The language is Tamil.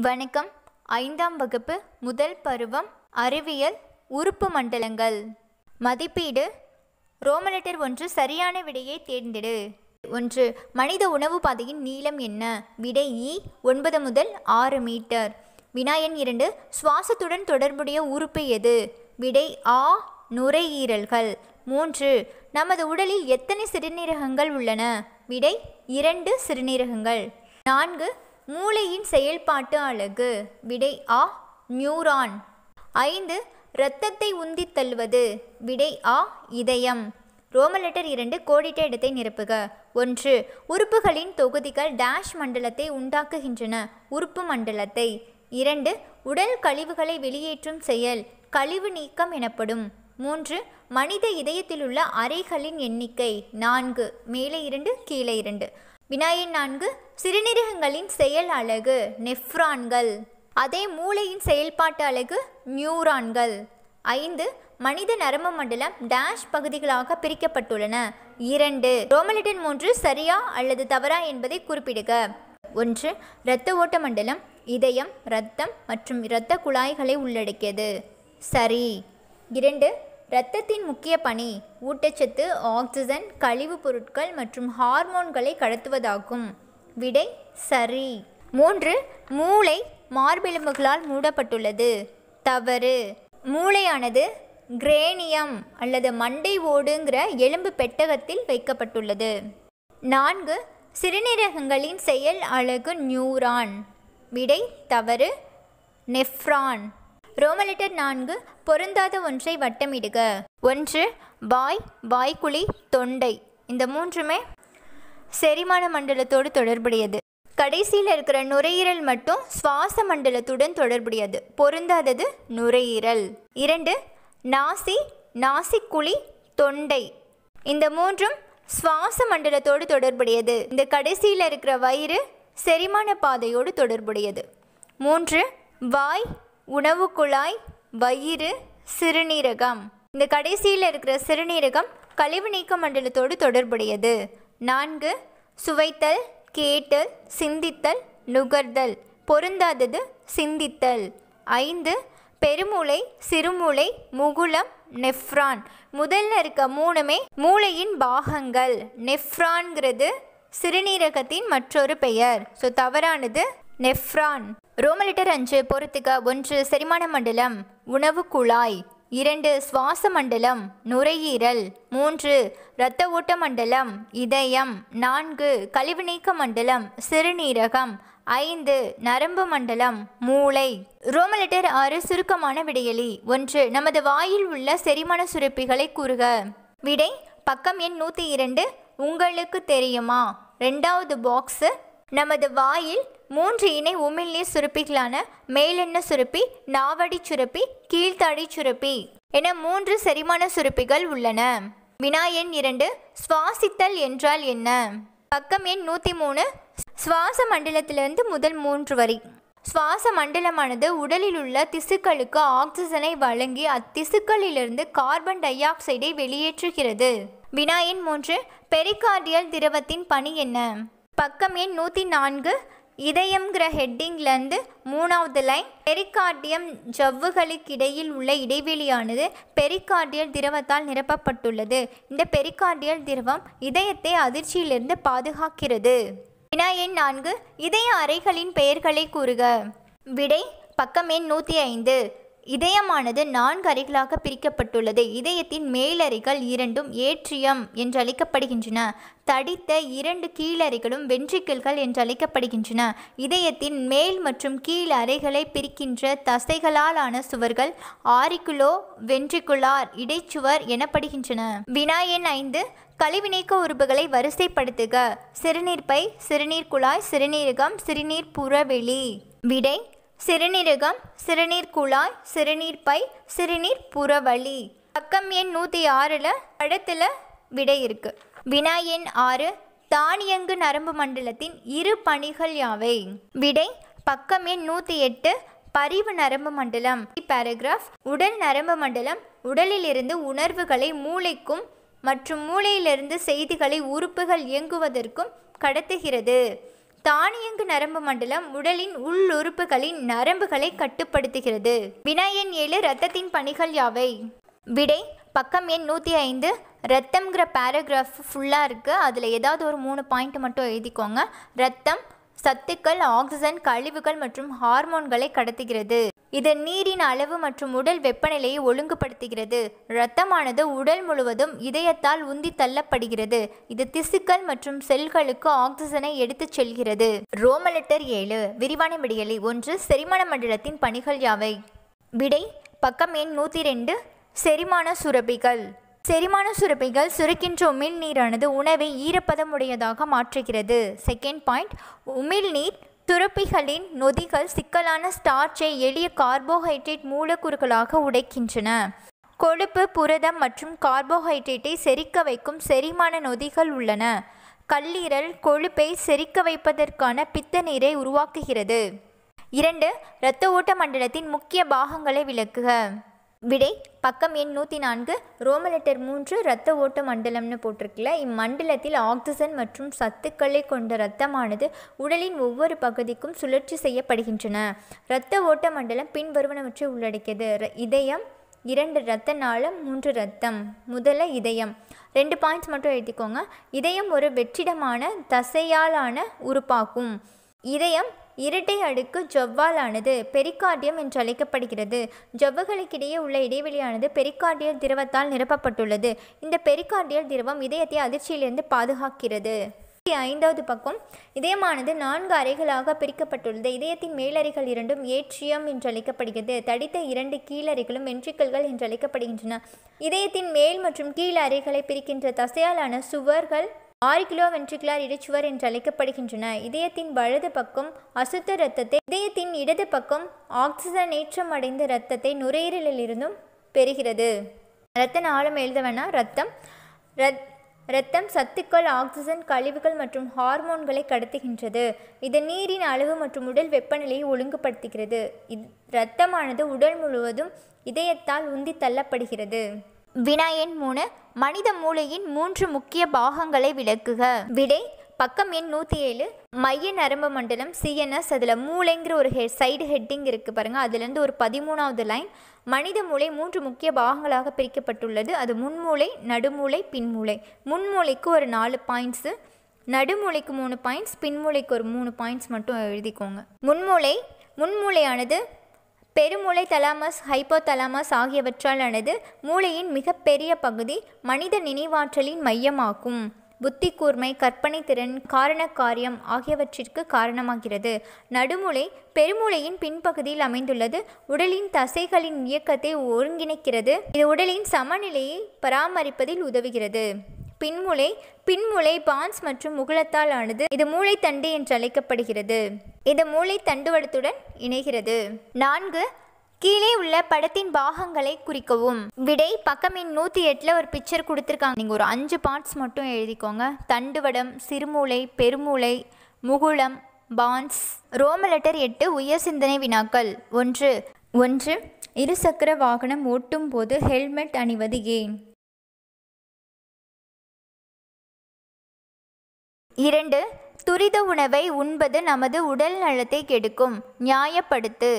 வணக்கம். ஐந்தாம் வகுப்பு முதல் பருவம் அறிவியல் உறுப்பு மண்டலங்கள். மதிப்பீடு. ரோமலெட்டர் ஒன்று சரியான விடையை தேர்ந்தெடு. ஒன்று மனித உணவு பாதையின் நீளம் என்ன? விடை இ ஒன்பது முதல் ஆறு மீட்டர். வினாயன் இரண்டு சுவாசத்துடன் தொடர்புடைய உறுப்பு எது? விடை ஆ நுரையீரல்கள். மூன்று நமது உடலில் எத்தனை சிறுநீரகங்கள் உள்ளன? விடை இரண்டு சிறுநீரகங்கள். நான்கு மூளையின் செயல்பாட்டு அலகு விடை ஆ நியூரான். ஐந்து இரத்தத்தை உந்தித் தள்ளுவது. விடை ஆ இதயம். ரோமலெட்டர் இரண்டு கோடிட்ட இடத்தை நிரப்புக. ஒன்று உறுப்புகளின் தொகுதிகள் டேஷ் மண்டலத்தை உண்டாக்குகின்றன. உறுப்பு மண்டலத்தை. இரண்டு உடல் கழிவுகளை வெளியேற்றும் செயல். கழிவு நீக்கம் எனப்படும். மூன்று மனித இதயத்திலுள்ள அறைகளின் எண்ணிக்கை. நான்கு மேலே இரண்டு கீழே இரண்டு. வினாயின் நான்கு சிறுநீரகங்களின் செயல் அலகு நெஃப்ரான்கள். அதே மூளையின் செயல்பாட்டு அலகு நியூரான்கள். ஐந்து மனித நரம்பு மண்டலம் டேஷ் பகுதிகளாக பிரிக்கப்பட்டுள்ளன. இரண்டு ரோமலிட்டன் மூன்று சரியா அல்லது தவறா என்பதை குறிப்பிடுக. ஒன்று இரத்த ஓட்ட மண்டலம் இதயம் இரத்தம் மற்றும் இரத்த குழாய்களை உள்ளடக்கியது. சரி. இரண்டு இரத்தத்தின் முக்கிய பணி ஊட்டச்சத்து ஆக்சிஜன் கழிவுப் பொருட்கள் மற்றும் ஹார்மோன்களை கடத்துவதாகும். விடை சரி. மூன்று மூளை மார்பெலும்புகளால் மூடப்பட்டுள்ளது. தவறு. மூளையானது கிரேனியம் அல்லது மண்டை ஓடுங்கிற எலும்பு பெட்டகத்தில் வைக்கப்பட்டுள்ளது. நான்கு சிறுநீரகங்களின் செயல் அழகு நியூரான். விடை தவறு. நெஃப்ரான். ரோமலிட்டர் நான்கு பொருந்தாத ஒன்றை வட்டமிடுக. ஒன்று வாய் வாய்க்குழி தொண்டை. இந்த மூன்றுமே செரிமான மண்டலத்தோடு தொடர்புடையது. கடைசியில் இருக்கிற நுரையீரல் மட்டும் சுவாச மண்டலத்துடன் தொடர்புடையது. பொருந்தாதது நுரையீரல். இரண்டு நாசி நாசிக்குழி தொண்டை. இந்த மூன்றும் சுவாச மண்டலத்தோடு தொடர்புடையது. இந்த கடைசியில் இருக்கிற வயிறு செரிமான பாதையோடு தொடர்புடையது. மூன்று வாய் உணவு குழாய் வயிறு சிறுநீரகம். இந்த கடைசியில் இருக்கிற சிறுநீரகம் கழிவு நீக்க மண்டலத்தோடு தொடர்புடையது. நான்கு சுவைத்தல் கேட்டல் சிந்தித்தல் நுகர்தல். பொருந்தாதது சிந்தித்தல். ஐந்து பெருமூளை சிறுமூளை முகுளம் நெஃப்ரான். முதல்ல இருக்க மூணுமே மூளையின் பாகங்கள். நெஃப்ரான்கிறது சிறுநீரகத்தின் மற்றொரு பெயர். ஸோ தவறானது நெஃப்ரான். ரோமலிட்டர் அஞ்சு பொறுத்துக ஒன்று செரிமான மண்டலம் உணவு குழாய் இரண்டு சுவாச மண்டலம் நுரையீரல் மூன்று இரத்த ஓட்ட மண்டலம் இதயம் நான்கு கழிவு நீக்க மண்டலம் சிறுநீரகம் ஐந்து நரம்பு மண்டலம் மூளை. ரோமலிட்டர் ஆறு சுருக்கமான விடையலி ஒன்று நமது வாயில் உள்ள செரிமான சுரப்பிகளை கூறுக. விடை பக்கம் எண் நூற்றி இரண்டு உங்களுக்கு தெரியுமா? ரெண்டாவது பாக்ஸு நமது வாயில் மூன்று இணை உமிழ்நீர் சுரப்பிகளான மேலெண்ண சுரப்பி நாவடி சுரப்பி கீழ்த்தாடி சுரப்பி என மூன்று செரிமான சுரப்பிகள் உள்ளன. வினா எண் இரண்டு சுவாசித்தல் என்றால் என்ன? பக்கம் எண் நூற்றி மூணு சுவாச மண்டலத்திலிருந்து முதல் மூன்று வரி. சுவாச மண்டலமானது உடலில் உள்ள திசுக்களுக்கு ஆக்சிஜனை வழங்கி அத்திசுக்களிலிருந்து கார்பன் டை ஆக்சைடை வெளியேற்றுகிறது. வினா எண் மூன்று பெரிகார்டியல் திரவத்தின் பணி என்ன? பக்கம் எண் நூற்றி நான்கு இதயம்ங்கிற ஹெட்டிங்லேருந்து மூணாவது லைன் பெரிகார்டியம் ஜவ்வுகளுக்கிடையில் உள்ள இடைவெளியானது பெரிகார்டியல் திரவத்தால் நிரப்பப்பட்டுள்ளது. இந்த பெரிகார்டியல் திரவம் இதயத்தை அதிர்ச்சியிலிருந்து பாதுகாக்கிறது. வினா எண் நான்கு இதய அறைகளின் பெயர்களை கூறுக. விடை பக்கம் எண் நூற்றி ஐந்து. இதயமானது நான்கு அறைகளாக பிரிக்கப்பட்டுள்ளது. இதயத்தின் மேலறைகள் இரண்டும் ஏற்றியம் என்று அழைக்கப்படுகின்றன தடித்த இரண்டு கீழறைகளும் வென்ட்ரிக்கிள்கள் என்று அழைக்கப்படுகின்றன இதயத்தின் மேல் மற்றும் கீழ் அறைகளை பிரிக்கின்ற தசைகளால் ஆன சுவர்கள் ஆரிக்குலோ வென்ட்ரிகுலார் இடைச்சுவர் எனப்படுகின்றன. வினா எண் ஐந்து கழிவிநீக்க உறுப்புகளை வரிசைப்படுத்துக. சிறுநீர்ப்பை சிறுநீர் குழாய் சிறுநீரகம் சிறுநீர் புறவெளி விடை சிறுநீரகம் சிறுநீர் குழாய் சிறுநீர் பை சிறுநீர் புறவழி. பக்கம் எண் நூற்றி ஆறில் படத்தில் விடை இருக்கு. வினா எண் ஆறு தானியங்கு நரம்பு மண்டலத்தின் இரு பணிகள் யாவை? விடை பக்கம் எண் நூற்றி எட்டு பரிவு நரம்பு மண்டலம். பேராகிராஃப் உடல் நரம்பு மண்டலம் உடலிலிருந்து உணர்வுகளை மூளைக்கும் மற்றும் மூளையிலிருந்து செய்திகளை உறுப்புகள் இயங்குவதற்கும் கடத்துகிறது. தானியங்கு நரம்பு மண்டலம் உடலின் உள்ளுறுப்புகளின் நரம்புகளை கட்டுப்படுத்துகிறது. வினா எண் ஏழு இரத்தத்தின் பணிகள் யாவை? விடை பக்கம் எண் நூற்றி ஐந்து. ரத்தம்ங்கிற பேராகிராஃப் ஃபுல்லாக இருக்குது அதில் ஏதாவது ஒரு மூணு பாயிண்ட் மட்டும் எழுதிக்கோங்க. ரத்தம் சத்துக்கள் ஆக்சிஜன் கழிவுகள் மற்றும் ஹார்மோன்களை கடத்துகிறது. இது நீரின் அளவு மற்றும் உடல் வெப்பநிலையை ஒழுங்குபடுத்துகிறது. இரத்தமானது உடல் முழுவதும் இதயத்தால் உந்தி தள்ளப்படுகிறது. இது திசுக்கள் மற்றும் செல்களுக்கு ஆக்சிஜனை எடுத்துச் செல்கிறது. ரோமலெட்டர் ஏழு. விரிவான விடியலை ஒன்று. செரிமான மண்டலத்தின் பணிகள் யாவை? விடை பக்கம் எண் நூற்றி ரெண்டு செரிமான சுரப்பிகள். செரிமான சுரப்பிகள் சுரக்கின்ற உமிழ்நீரானது உணவை ஈரப்பதமுடையதாக மாற்றுகிறது. செகண்ட் பாயிண்ட் உமிழ்நீர் துரப்பிகளின் நொதிகள் சிக்கலான ஸ்டார்ச்சை எளிய கார்போஹைட்ரேட் மூலக்கூறுகளாக உடைக்கின்றன. கொழுப்பு புரதம் மற்றும் கார்போஹைட்ரேட்டை செரிக்க வைக்கும் செரிமான நொதிகள் உள்ளன. கல்லீரல் கொழுப்பை செரிக்க வைப்பதற்கான பித்த நீரை உருவாக்குகிறது. இரண்டு இரத்த ஓட்ட மண்டலத்தின் முக்கிய பாகங்களை விளக்குக. விடை பக்கம் எண் நூற்றி நான்கு ரோமலெட்டர் மூன்று இரத்த ஓட்ட மண்டலம்னு போட்டிருக்குல்ல. இம்மண்டலத்தில் ஆக்சிஜன் மற்றும் சத்துக்களை கொண்ட இரத்தமானது உடலின் ஒவ்வொரு பகுதிக்கும் சுழற்சி செய்யப்படுகின்றன. இரத்த ஓட்ட மண்டலம் பின்வருவனவற்றை உள்ளடக்கியது. ர- இதயம் இரண்டு இரத்த நாளம் மூன்று இரத்தம். முதல்ல இதயம். ரெண்டு பாயிண்ட்ஸ் மட்டும் எழுதிக்கோங்க. இதயம் ஒரு வெற்றிடமான தசையாலான உறுப்பாகும். இதயம் இரட்டை அடுக்கு ஜவ்வாலானது பெரிகார்டியம் என்று அழைக்கப்படுகிறது ஜவ்வுகளுக்கிடையே உள்ள இடைவெளியானது பெரிகார்டியல் திரவத்தால் நிரப்பப்பட்டுள்ளது. இந்த பெரிகார்டியல் திரவம் இதயத்தை அதிர்ச்சியிலிருந்து பாதுகாக்கிறது. ஐந்தாவது பக்கம். இதயமானது நான்கு அறைகளாக பிரிக்கப்பட்டுள்ளது. இதயத்தின் மேலறைகள் இரண்டும் ஏட்ரியம் என்று அழைக்கப்படுகிறது தடித்த இரண்டு கீழறைகளும் வென்ட்ரிக்கல்கள் என்று அழைக்கப்படுகின்றன இதயத்தின் மேல் மற்றும் கீழ் அறைகளை பிரிக்கின்ற தசையாலான சுவர்கள் ஆறு கிலோ இடைச்சுவர் என்று அழைக்கப்படுகின்றன இதயத்தின் வலது பக்கம் அசுத்த இரத்தத்தை இதயத்தின் இடது பக்கம் ஆக்சிஜனேற்றம் அடைந்த இரத்தத்தை நுரையீரலிலிருந்தும் பெறுகிறது. இரத்த நாளம் எழுத வேணாம் ரத்தம் ரத் இரத்தம் சத்துக்கள் ஆக்சிஜன் கழிவுகள் மற்றும் ஹார்மோன்களை கடத்துகின்றது. இது நீரின் அளவு மற்றும் உடல் வெப்பநிலையை ஒழுங்குபடுத்துகிறது. இது இரத்தமானது உடல் முழுவதும் இதயத்தால் உந்தி தள்ளப்படுகிறது. வினா எண் மூணு மனித மூளையின் மூன்று முக்கிய பாகங்களை விளக்குக. விடை பக்கம் எண் நூற்றி ஏழு மைய நரம்பு மண்டலம் சிஎன்எஸ் அதில் மூளைங்கிற ஒரு ஹெ சைடு ஹெட்டிங் இருக்குது பாருங்கள் அதுலேருந்து ஒரு பதிமூணாவது லைன் மனித மூளை மூன்று முக்கிய பாகங்களாக பிரிக்கப்பட்டுள்ளது. அது முன்மூளை நடுமூளை பின்மூளை. முன்மூளைக்கு ஒரு நாலு பாயிண்ட்ஸு நடுமூளைக்கு மூணு பாயிண்ட்ஸ் பின்மூளைக்கு ஒரு மூணு பாயிண்ட்ஸ் மட்டும் எழுதிக்கோங்க. முன்மூளை முன்மூளையானது பெருமூளை தலாமஸ் ஹைப்போதலாமஸ் ஆகியவற்றால் ஆனது மூளையின் மிகப்பெரிய பகுதி மனித நினைவாற்றலின் மையமாகும். புத்தி கூர்மை கற்பனை திறன் காரண காரியம் ஆகியவற்றிற்கு காரணமாகிறது. நடுமூளை பெருமூளையின் பின்பகுதியில் அமைந்துள்ளது. உடலின் தசைகளின் இயக்கத்தை ஒருங்கிணைக்கிறது. இது உடலின் சமநிலையை பராமரிப்பதில் உதவுகிறது. பின்மூளை பின்மூளை பான்ஸ் மற்றும் முகுளத்தால் ஆனது இது மூளைத்தண்டு என்று அழைக்கப்படுகிறது. இது மூளை தண்டுவடத்துடன் இணைகிறது. நான்கு கீழே உள்ள படத்தின் பாகங்களை குறிக்கவும். விடை பக்கம் எண் நூற்றி எட்டில் ஒரு பிக்சர் கொடுத்துருக்காங்க. நீங்கள் ஒரு அஞ்சு பார்ட்ஸ் மட்டும் எழுதிக்கோங்க. தண்டுவடம் சிறுமூளை பெருமூளை முகுளம் பான்ஸ் ரோம லெட்டர் எட்டு உயர் சிந்தனை வினாக்கள். ஒன்று ஒன்று இருசக்கர வாகனம் ஓட்டும் போது ஹெல்மெட் அணிவது ஏன்? இரண்டு துரித உணவை உண்பது நமது உடல் நலத்தை கெடுக்கும். நியாயப்படுத்து.